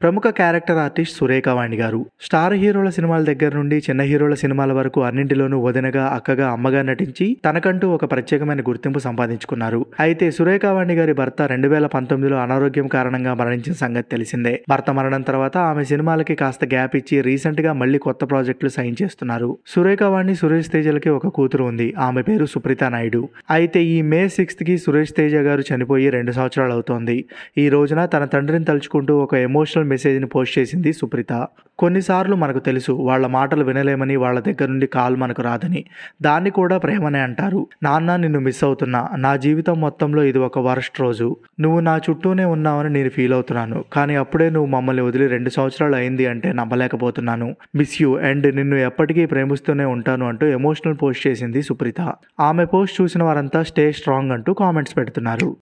ప్రముఖ character artist Surekhavani గారు star హీరోల సినిమాల దగ్గర నుండి చిన్న హీరోల సినిమాల వరకు అన్నింటిలోనూ వదినగా అక్కగా అమ్మగా నటించి తనకంటూ ఒక ప్రత్యేకమైన గుర్తింపు సంపాదించుకున్నారు. అయితే సురేఖవాణి గారి భర్త రెండు వేల పంతొమ్మిదిలో అనారోగ్యం కారణంగా మరణించిన సంగతి తెలిసిందే. భర్త మరణం తర్వాత ఆమె సినిమాలకి కాస్త గ్యాప్ ఇచ్చి రీసెంట్గా మళ్ళీ కొత్త ప్రాజెక్టులు సైన్ చేస్తున్నారు. సురేఖవాణి సురేష్ తేజలకి ఒక కూతురు ఉంది. ఆమె పేరు సుప్రీత నాయుడు. అయితే ఈ మే సిక్స్త్కి సురేష్ తేజ గారు చనిపోయి రెండు సంవత్సరాలు అవుతోంది. ఈ రోజున తన తండ్రిని తలుచుకుంటూ ఒక ఎమోషనల్ మెసేజ్ని పోస్ట్ చేసింది సుప్రీత. కొన్నిసార్లు మనకు తెలుసు వాళ్ళ మాటలు వినలేమని వాళ్ళ దగ్గర నుండి కాల్ మనకు రాదని. దాన్ని కూడా ప్రేమనే అంటారు. నాన్న నిన్ను మిస్ అవుతున్నా. నా జీవితం మొత్తంలో ఇది ఒక వరస్ట్ రోజు. నువ్వు నా చుట్టూనే ఉన్నావని నేను ఫీల్ అవుతున్నాను. కానీ అప్పుడే నువ్వు మమ్మల్ని వదిలి రెండు సంవత్సరాలు అయింది అంటే నమ్మలేకపోతున్నాను. మిస్ యూ అండ్ నిన్ను ఎప్పటికీ ప్రేమిస్తూనే ఉంటాను అంటూ ఎమోషనల్ పోస్ట్ చేసింది సుప్రీత. ఆమె పోస్ట్ చూసిన వారంతా స్టే స్ట్రాంగ్ అంటూ కామెంట్స్ పెడుతున్నారు.